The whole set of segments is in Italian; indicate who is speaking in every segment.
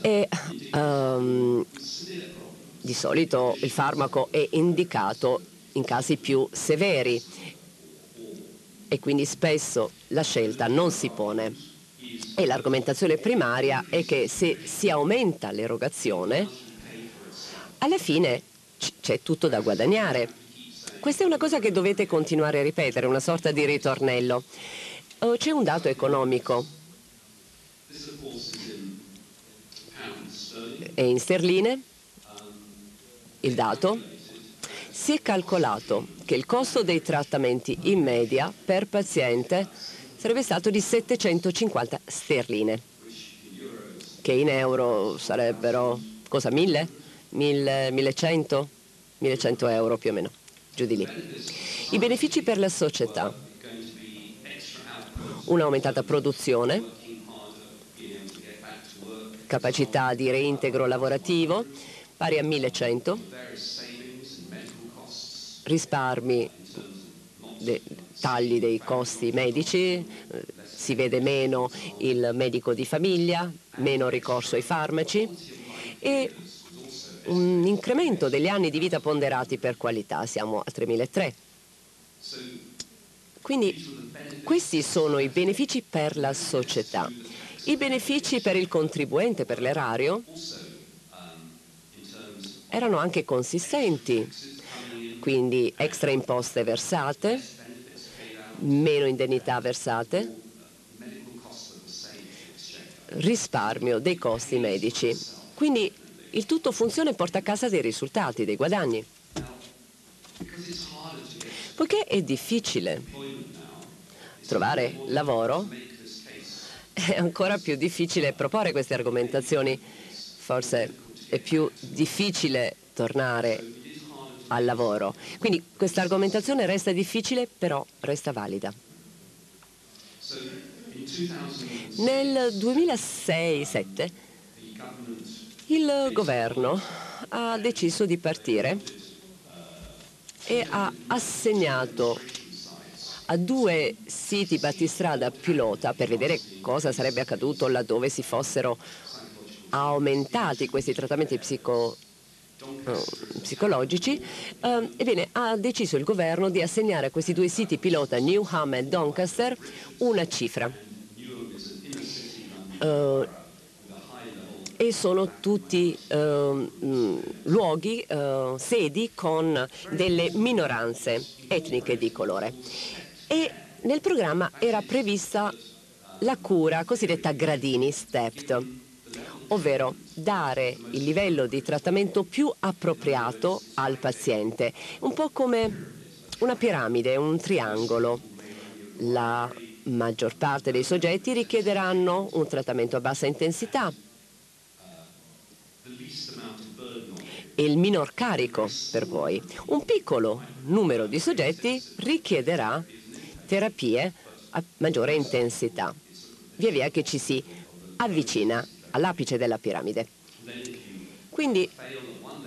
Speaker 1: E um, di solito il farmaco è indicato in casi più severi e quindi spesso la scelta non si pone. E l'argomentazione primaria è che se si aumenta l'erogazione, alla fine c'è tutto da guadagnare. Questa è una cosa che dovete continuare a ripetere, una sorta di ritornello. Oh, c'è un dato economico. È in sterline il dato. Si è calcolato che il costo dei trattamenti in media per paziente sarebbe stato di 750 sterline, che in euro sarebbero cosa, 1000? 1100? 1100 euro più o meno, giù di lì. I benefici per la società, un'aumentata produzione, capacità di reintegro lavorativo pari a 1100, risparmi tagli dei costi medici, eh, si vede meno il medico di famiglia, meno ricorso ai farmaci e un incremento degli anni di vita ponderati per qualità, siamo a 3003. Quindi questi sono i benefici per la società. I benefici per il contribuente, per l'erario, erano anche consistenti, quindi extra imposte versate, meno indennità versate, risparmio dei costi medici. Quindi il tutto funziona e porta a casa dei risultati, dei guadagni. Poiché è difficile trovare lavoro, è ancora più difficile proporre queste argomentazioni. Forse è più difficile tornare al lavoro. Quindi questa argomentazione resta difficile, però resta valida. Nel 2006-2007 il governo ha deciso di partire e ha assegnato a due siti battistrada pilota per vedere cosa sarebbe accaduto laddove si fossero aumentati questi trattamenti psico, uh, psicologici, uh, ebbene ha deciso il governo di assegnare a questi due siti pilota Newham e Doncaster una cifra. Uh, e sono tutti uh, luoghi, uh, sedi con delle minoranze etniche di colore. E nel programma era prevista la cura cosiddetta gradini stepped, ovvero dare il livello di trattamento più appropriato al paziente, un po' come una piramide, un triangolo. La maggior parte dei soggetti richiederanno un trattamento a bassa intensità, e il minor carico per voi. Un piccolo numero di soggetti richiederà terapie a maggiore intensità, via via che ci si avvicina all'apice della piramide. Quindi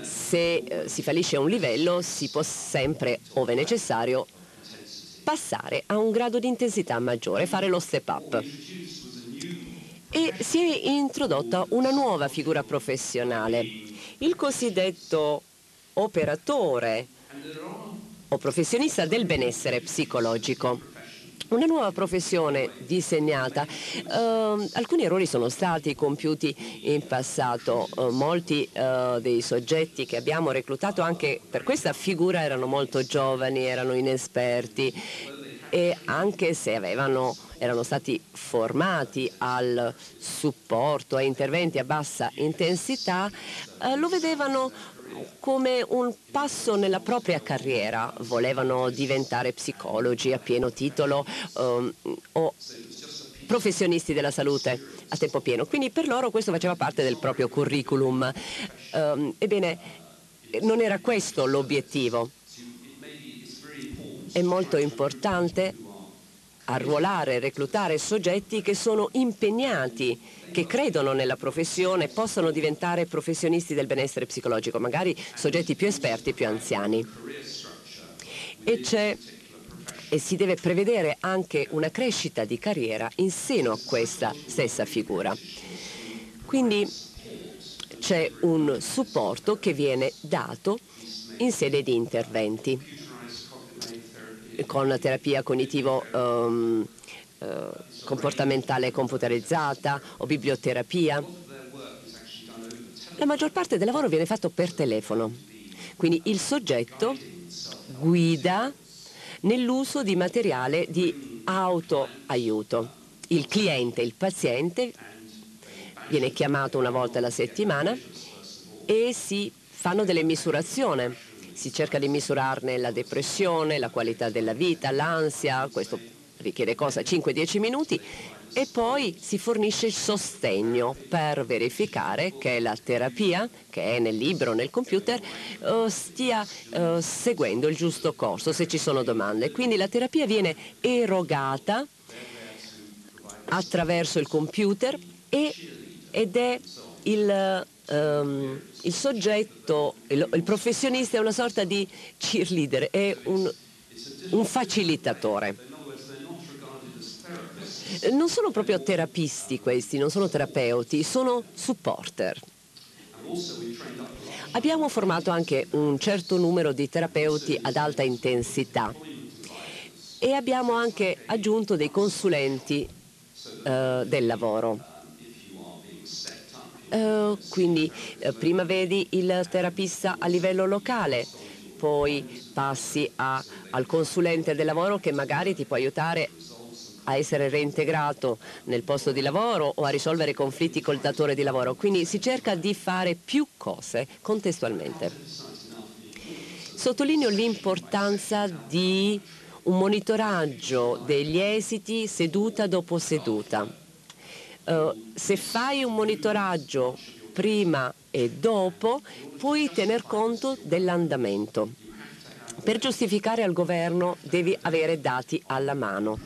Speaker 1: se eh, si fallisce a un livello si può sempre, ove necessario, passare a un grado di intensità maggiore, fare lo step up. E si è introdotta una nuova figura professionale, il cosiddetto operatore o professionista del benessere psicologico. Una nuova professione disegnata. Uh, alcuni errori sono stati compiuti in passato. Uh, molti uh, dei soggetti che abbiamo reclutato anche per questa figura erano molto giovani, erano inesperti e anche se avevano, erano stati formati al supporto, a interventi a bassa intensità, lo vedevano come un passo nella propria carriera, volevano diventare psicologi a pieno titolo um, o professionisti della salute a tempo pieno. Quindi per loro questo faceva parte del proprio curriculum. Um, ebbene, non era questo l'obiettivo. È molto importante arruolare, reclutare soggetti che sono impegnati, che credono nella professione, possano diventare professionisti del benessere psicologico, magari soggetti più esperti, più anziani. E, e si deve prevedere anche una crescita di carriera in seno a questa stessa figura. Quindi c'è un supporto che viene dato in sede di interventi con terapia cognitivo um, uh, comportamentale computerizzata o biblioterapia. La maggior parte del lavoro viene fatto per telefono, quindi il soggetto guida nell'uso di materiale di autoaiuto. Il cliente, il paziente, viene chiamato una volta alla settimana e si fanno delle misurazioni. Si cerca di misurarne la depressione, la qualità della vita, l'ansia, questo richiede cosa? 5-10 minuti e poi si fornisce il sostegno per verificare che la terapia che è nel libro, nel computer, uh, stia uh, seguendo il giusto corso se ci sono domande. Quindi la terapia viene erogata attraverso il computer ed è il, um, il soggetto, il, il, professionista è una sorta di cheerleader, è un, un facilitatore. Non sono proprio terapisti questi, non sono terapeuti, sono supporter. Abbiamo formato anche un certo numero di terapeuti ad alta intensità e abbiamo anche aggiunto dei consulenti uh, del lavoro. Uh, quindi uh, prima vedi il terapista a livello locale, poi passi a, al consulente del lavoro che magari ti può aiutare a essere reintegrato nel posto di lavoro o a risolvere conflitti col datore di lavoro. Quindi si cerca di fare più cose contestualmente. Sottolineo l'importanza di un monitoraggio degli esiti seduta dopo seduta. Uh, se fai un monitoraggio prima e dopo, puoi tener conto dell'andamento. Per giustificare al governo devi avere dati alla mano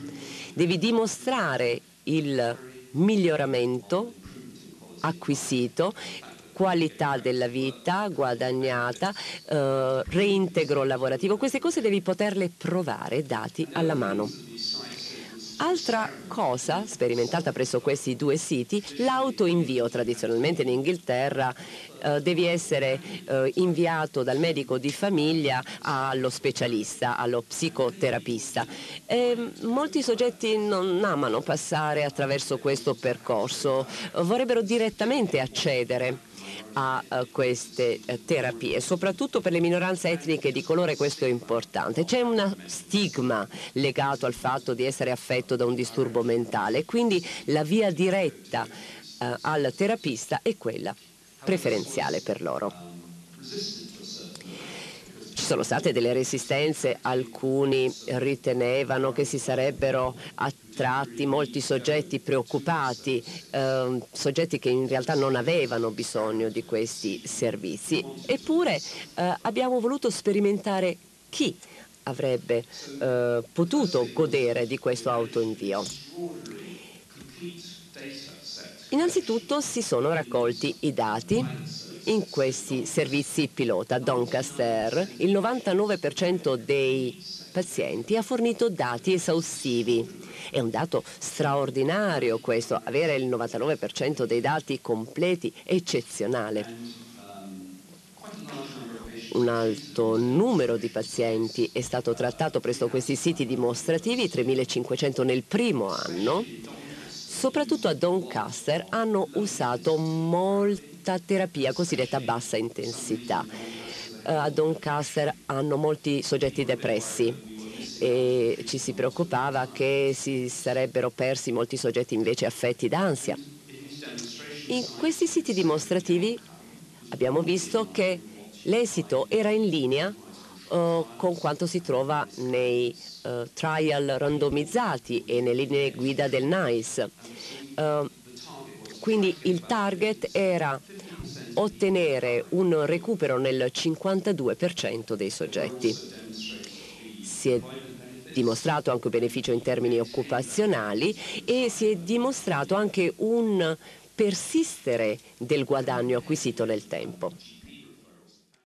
Speaker 1: devi dimostrare il miglioramento acquisito qualità della vita guadagnata, eh, reintegro lavorativo, queste cose devi poterle provare dati alla mano. Altra cosa sperimentata presso questi due siti, l'autoinvio tradizionalmente in Inghilterra eh, devi essere eh, inviato dal medico di famiglia allo specialista, allo psicoterapista. E molti soggetti non amano passare attraverso questo percorso, vorrebbero direttamente accedere a queste uh, terapie, soprattutto per le minoranze etniche di colore questo è importante. C'è un stigma legato al fatto di essere affetto da un disturbo mentale, quindi la via diretta uh, al terapista è quella preferenziale per loro sono state delle resistenze, alcuni ritenevano che si sarebbero attratti molti soggetti preoccupati, eh, soggetti che in realtà non avevano bisogno di questi servizi. Eppure eh, abbiamo voluto sperimentare chi avrebbe eh, potuto godere di questo autoinvio. Innanzitutto si sono raccolti i dati in questi servizi pilota Doncaster il 99% dei pazienti ha fornito dati esaustivi. È un dato straordinario questo, avere il 99% dei dati completi eccezionale. Un alto numero di pazienti è stato trattato presso questi siti dimostrativi, 3.500 nel primo anno. Soprattutto a Doncaster hanno usato molti questa terapia cosiddetta bassa intensità. Uh, a Doncaster hanno molti soggetti depressi e ci si preoccupava che si sarebbero persi molti soggetti invece affetti d'ansia. In questi siti dimostrativi abbiamo visto che l'esito era in linea uh, con quanto si trova nei uh, trial randomizzati e nelle linee guida del NICE. Uh, quindi il target era ottenere un recupero nel 52% dei soggetti. Si è dimostrato anche un beneficio in termini occupazionali e si è dimostrato anche un persistere del guadagno acquisito nel tempo.